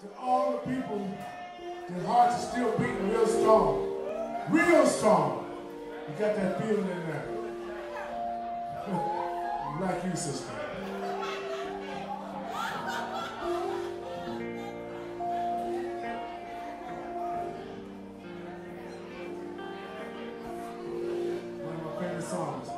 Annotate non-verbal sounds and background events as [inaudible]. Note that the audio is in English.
to all the people, their hearts are still beating real strong. Real strong. You got that feeling in there. [laughs] like you, sister. One of my favorite songs.